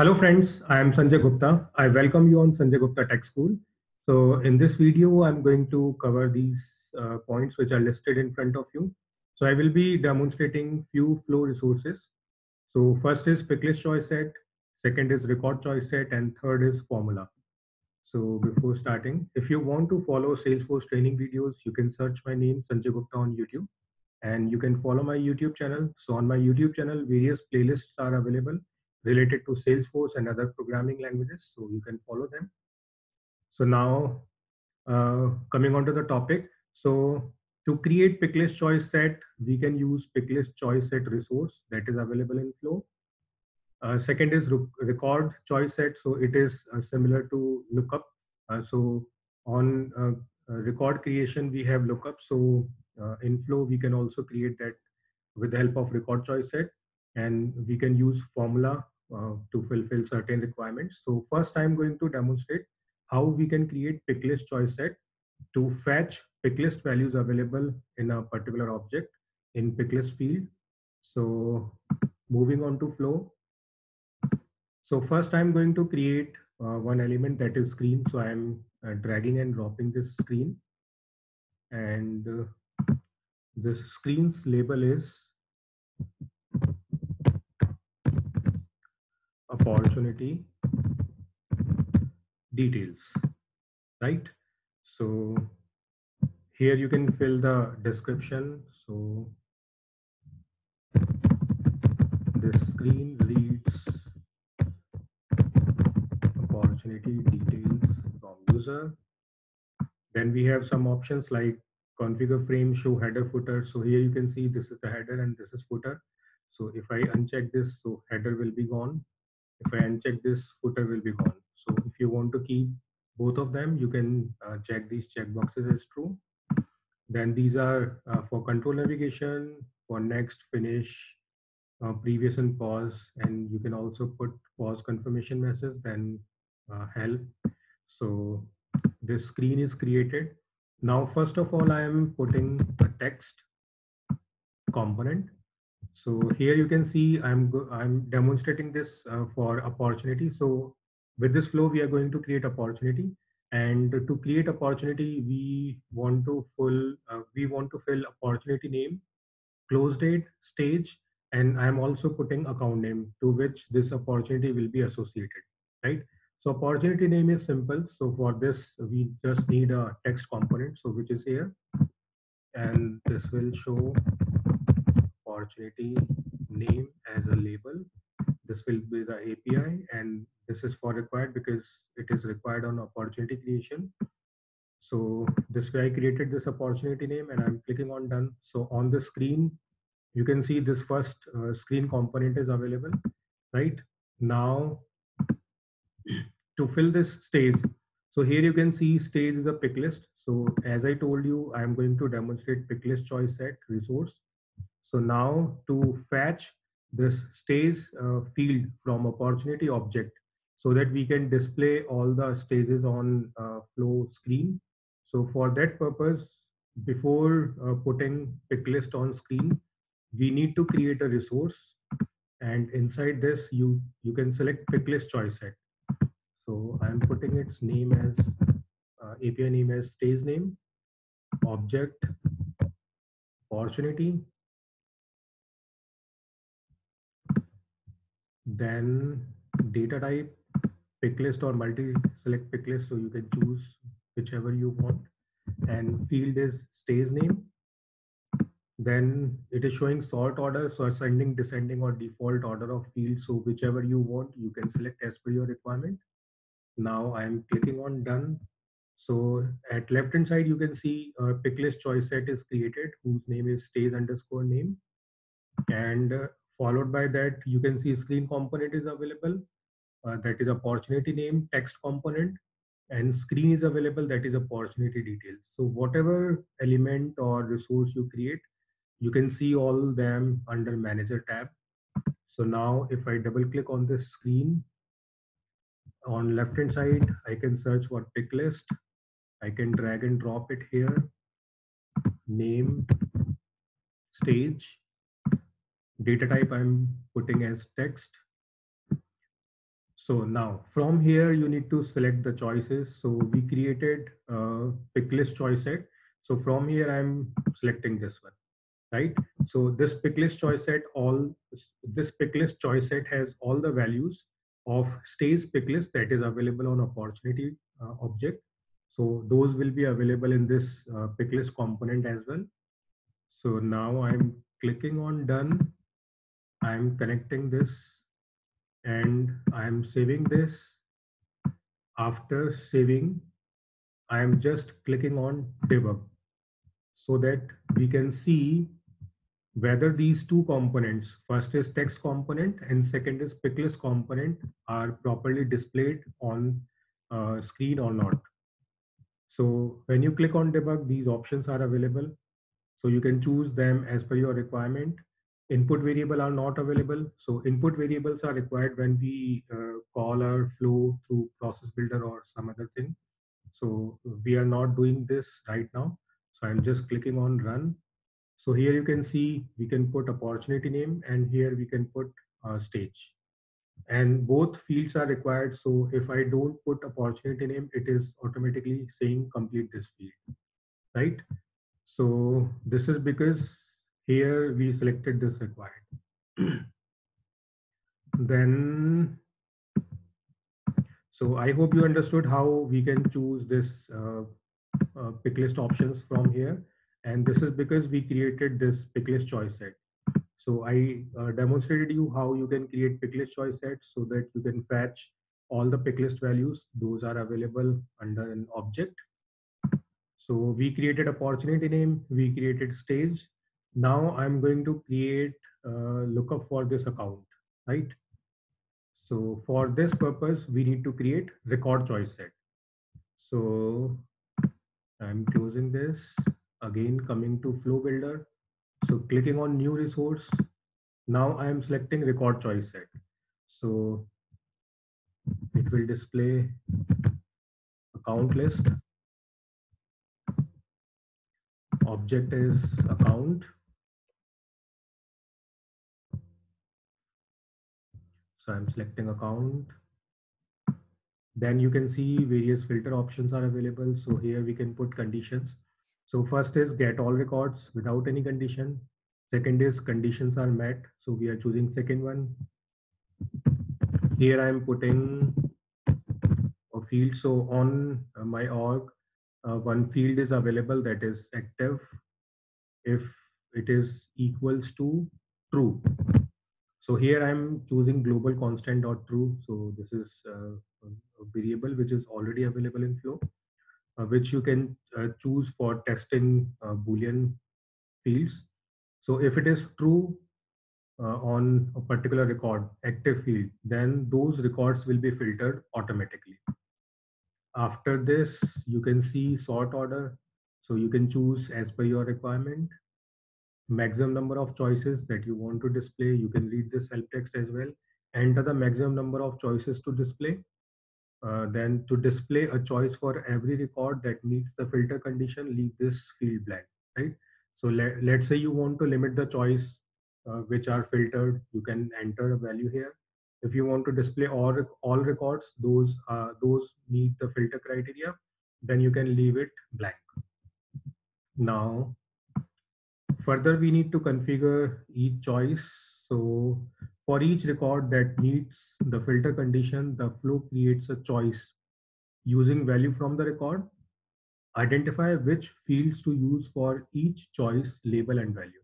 Hello friends, I am Sanjay Gupta. I welcome you on Sanjay Gupta Tech School. So in this video, I'm going to cover these uh, points which are listed in front of you. So I will be demonstrating few flow resources. So first is picklist choice set, second is record choice set, and third is formula. So before starting, if you want to follow Salesforce training videos, you can search my name Sanjay Gupta on YouTube and you can follow my YouTube channel. So on my YouTube channel, various playlists are available related to Salesforce and other programming languages. So you can follow them. So now uh, coming on to the topic. So to create picklist choice set, we can use picklist choice set resource that is available in Flow. Uh, second is record choice set. So it is uh, similar to lookup. Uh, so on uh, uh, record creation, we have lookup. So in Flow, we can also create that with the help of record choice set and we can use formula uh, to fulfill certain requirements. So first I'm going to demonstrate how we can create picklist choice set to fetch picklist values available in a particular object in picklist field. So moving on to flow. So first I'm going to create uh, one element that is screen. So I'm uh, dragging and dropping this screen and uh, this screen's label is opportunity details, right? So here you can fill the description. So this screen reads opportunity details from user. Then we have some options like configure frame, show header footer. So here you can see this is the header and this is footer. So if I uncheck this, so header will be gone if I uncheck this, footer will be gone. So if you want to keep both of them, you can uh, check these checkboxes as true. Then these are uh, for control navigation, for next, finish, uh, previous and pause. And you can also put pause confirmation message, then uh, help. So this screen is created. Now, first of all, I am putting a text component so here you can see I'm, I'm demonstrating this uh, for opportunity. So with this flow, we are going to create opportunity. And to create opportunity, we want to fill, uh, we want to fill opportunity name, close date, stage, and I'm also putting account name to which this opportunity will be associated, right? So opportunity name is simple. So for this, we just need a text component, so which is here, and this will show opportunity name as a label. This will be the API and this is for required because it is required on opportunity creation. So this way I created this opportunity name and I'm clicking on done. So on the screen, you can see this first uh, screen component is available, right? Now to fill this stage, so here you can see stage is a pick list. So as I told you, I'm going to demonstrate pick list choice set resource. So now to fetch this stage uh, field from opportunity object so that we can display all the stages on uh, flow screen. So for that purpose, before uh, putting pick list on screen, we need to create a resource. And inside this, you, you can select pick list choice set. So I'm putting its name as uh, API name as stage name, object, opportunity, Then data type, pick list or multi-select pick list. So you can choose whichever you want. And field is stage name. Then it is showing sort order. So ascending, descending or default order of field. So whichever you want, you can select as per your requirement. Now I'm clicking on done. So at left hand side, you can see a pick list choice set is created whose name is stage underscore name. And Followed by that, you can see screen component is available. Uh, that is opportunity name, text component, and screen is available. That is opportunity details. So whatever element or resource you create, you can see all them under manager tab. So now if I double click on this screen, on left hand side, I can search for pick list. I can drag and drop it here. Name, stage, data type I'm putting as text. So now from here, you need to select the choices. So we created a pick list choice set. So from here, I'm selecting this one, right? So this pick list choice set, all this pick list choice set has all the values of stage pick list that is available on opportunity uh, object. So those will be available in this uh, pick list component as well. So now I'm clicking on done. I'm connecting this and I'm saving this. After saving, I'm just clicking on debug so that we can see whether these two components, first is text component and second is picklist component are properly displayed on uh, screen or not. So when you click on debug, these options are available. So you can choose them as per your requirement input variable are not available. So input variables are required when we uh, call our flow through process builder or some other thing. So we are not doing this right now. So I'm just clicking on run. So here you can see we can put opportunity name and here we can put uh, stage. And both fields are required. So if I don't put opportunity name, it is automatically saying complete this field, right? So this is because here we selected this required. then, so I hope you understood how we can choose this uh, uh, pick list options from here. And this is because we created this pick list choice set. So I uh, demonstrated you how you can create pick list choice sets so that you can fetch all the pick list values. Those are available under an object. So we created a opportunity name, we created stage, now I'm going to create a lookup for this account, right? So for this purpose, we need to create record choice set. So I'm closing this again, coming to flow builder. So clicking on new resource. Now I am selecting record choice set. So it will display account list. Object is account I'm selecting account. Then you can see various filter options are available. So here we can put conditions. So first is get all records without any condition. Second is conditions are met. So we are choosing second one. Here I'm putting a field. So on my org, uh, one field is available that is active if it is equals to true. So here I'm choosing global constant dot true. So this is uh, a variable which is already available in Flow, uh, which you can uh, choose for testing uh, Boolean fields. So if it is true uh, on a particular record, active field, then those records will be filtered automatically. After this, you can see sort order. So you can choose as per your requirement maximum number of choices that you want to display. You can read this help text as well. Enter the maximum number of choices to display. Uh, then to display a choice for every record that meets the filter condition, leave this field blank, right? So let, let's say you want to limit the choice uh, which are filtered, you can enter a value here. If you want to display all, all records, those, uh, those meet the filter criteria, then you can leave it blank. Now, Further, we need to configure each choice. So for each record that meets the filter condition, the flow creates a choice using value from the record. Identify which fields to use for each choice, label and value.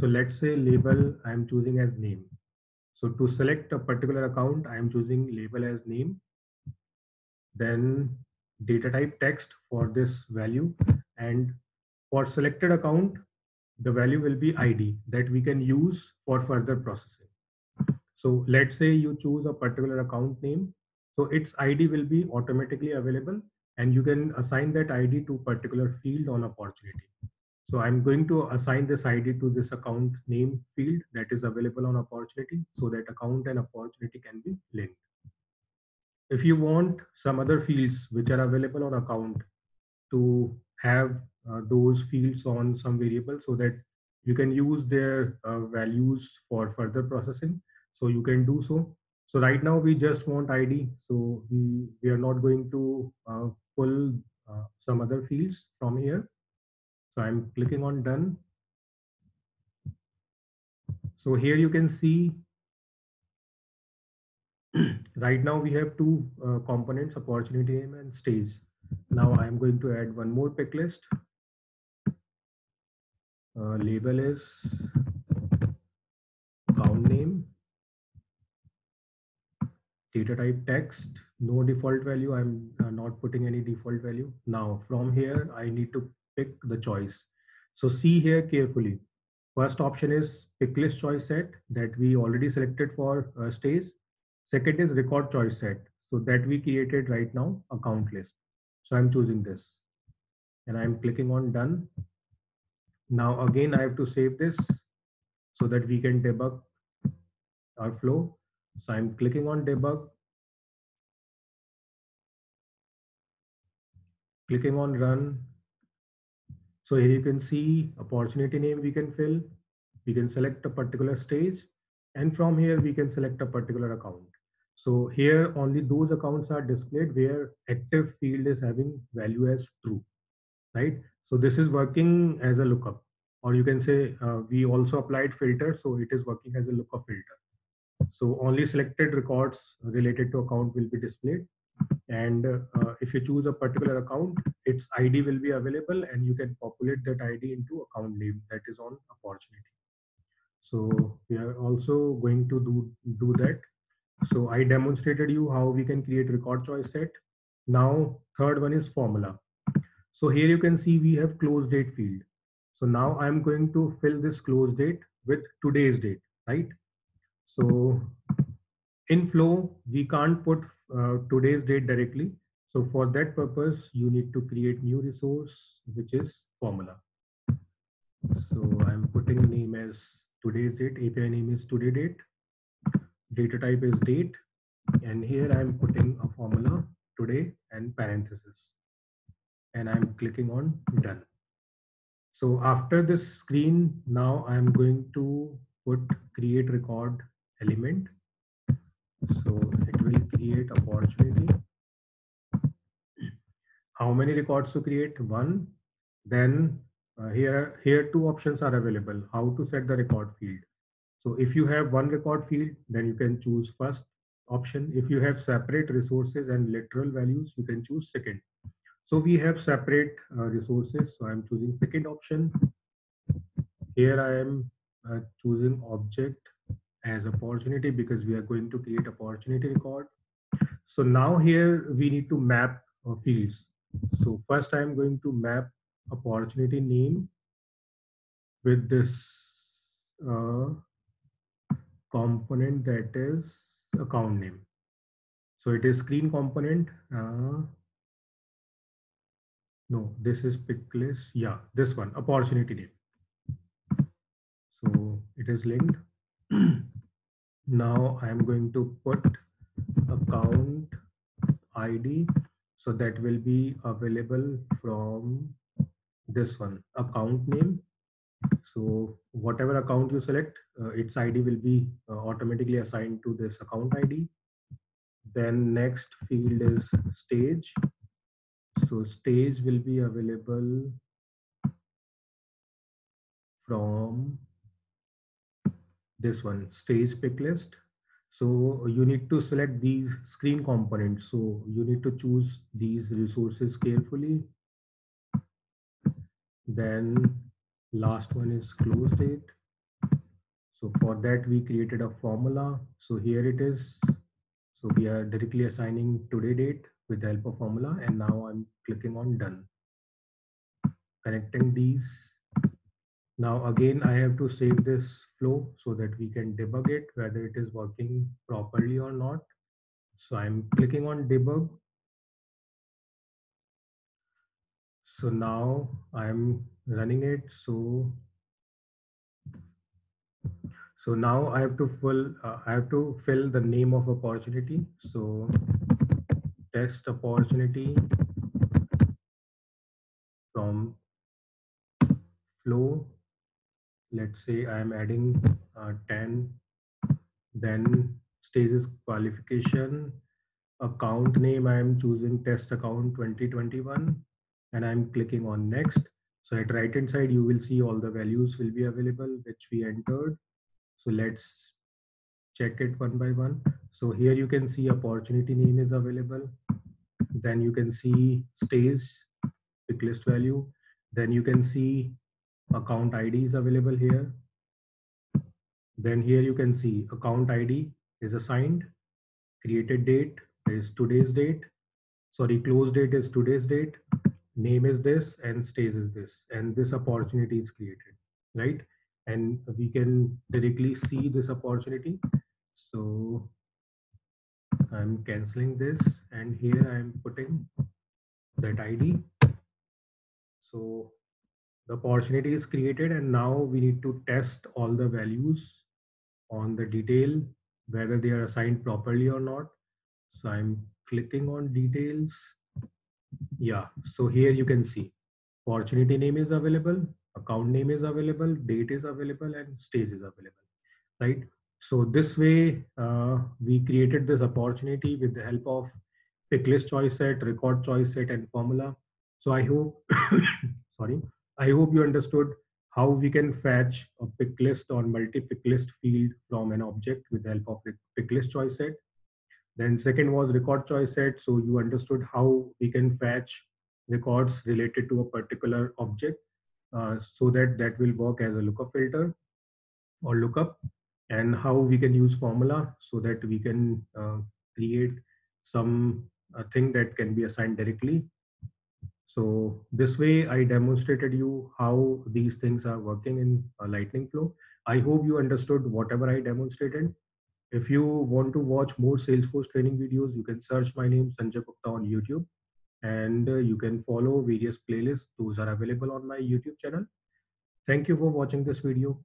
So let's say label I'm choosing as name. So to select a particular account, I'm choosing label as name. Then data type text for this value. And for selected account, the value will be ID that we can use for further processing. So let's say you choose a particular account name. So its ID will be automatically available and you can assign that ID to particular field on opportunity. So I'm going to assign this ID to this account name field that is available on opportunity so that account and opportunity can be linked. If you want some other fields which are available on account to have those fields on some variable so that you can use their uh, values for further processing. So you can do so. So right now we just want ID. So we, we are not going to uh, pull uh, some other fields from here. So I'm clicking on done. So here you can see right now we have two uh, components, opportunity and stage. Now I'm going to add one more pick list. Uh, label is account name, data type text, no default value. I'm uh, not putting any default value. Now from here, I need to pick the choice. So see here carefully. First option is pick list choice set that we already selected for uh, stage. Second is record choice set. So that we created right now account list. So I'm choosing this and I'm clicking on done. Now again, I have to save this so that we can debug our flow. So I'm clicking on debug, clicking on run. So here you can see opportunity name we can fill. We can select a particular stage and from here we can select a particular account. So here only those accounts are displayed where active field is having value as true, right? So this is working as a lookup or you can say uh, we also applied filter. So it is working as a lookup filter. So only selected records related to account will be displayed. And uh, if you choose a particular account, its ID will be available and you can populate that ID into account name that is on opportunity. So we are also going to do, do that so I demonstrated you how we can create record choice set. Now third one is formula. So here you can see we have close date field. So now I'm going to fill this close date with today's date, right? So in flow, we can't put uh, today's date directly. So for that purpose, you need to create new resource, which is formula. So I'm putting name as today's date, API name is today date data type is date and here I'm putting a formula today and parenthesis and I'm clicking on done. So after this screen, now I'm going to put create record element. So it will create opportunity. How many records to create? One. Then uh, here, here two options are available. How to set the record field. So if you have one record field, then you can choose first option. If you have separate resources and literal values, you can choose second. So we have separate uh, resources. So I'm choosing second option. Here I am uh, choosing object as opportunity because we are going to create opportunity record. So now here we need to map uh, fields. So first I'm going to map opportunity name with this uh, component that is account name. So it is screen component. No, this is picklist. Yeah, this one, opportunity name. So it is linked. now I'm going to put account ID. So that will be available from this one, account name so whatever account you select, uh, its ID will be uh, automatically assigned to this account ID. Then next field is stage. So stage will be available from this one, stage pick list. So you need to select these screen components. So you need to choose these resources carefully. Then last one is close date so for that we created a formula so here it is so we are directly assigning today date with the help of formula and now i'm clicking on done. Connecting these. Now again i have to save this flow so that we can debug it whether it is working properly or not. So i'm clicking on debug. So now i'm running it. So so now i have to fill uh, i have to fill the name of opportunity. So test opportunity from flow let's say i'm adding uh, 10 then stages qualification, account name, I am choosing test account 2021 and I'm clicking on next. So at right hand side, you will see all the values will be available, which we entered. So let's check it one by one. So here you can see opportunity name is available. Then you can see stage, pick list value. Then you can see account ID is available here. Then here you can see account ID is assigned, created date is today's date, sorry, close date is today's date, name is this and stage is this, and this opportunity is created, right? And we can directly see this opportunity. So I'm canceling this and here I'm putting that ID. So the opportunity is created and now we need to test all the values on the detail, whether they are assigned properly or not. So I'm clicking on details. Yeah, so here you can see opportunity name is available, account name is available, date is available, and stage is available, right? So this way, uh, we created this opportunity with the help of pick list choice set, record choice set, and formula. So I hope, sorry, I hope you understood how we can fetch a pick list or multi-pick list field from an object with the help of pick list choice set. Then second was record choice set. So you understood how we can fetch records related to a particular object uh, so that that will work as a lookup filter or lookup and how we can use formula so that we can uh, create some uh, thing that can be assigned directly so this way I demonstrated you how these things are working in lightning flow. I hope you understood whatever I demonstrated. If you want to watch more Salesforce training videos, you can search my name Sanjay Gupta on YouTube and uh, you can follow various playlists. Those are available on my YouTube channel. Thank you for watching this video.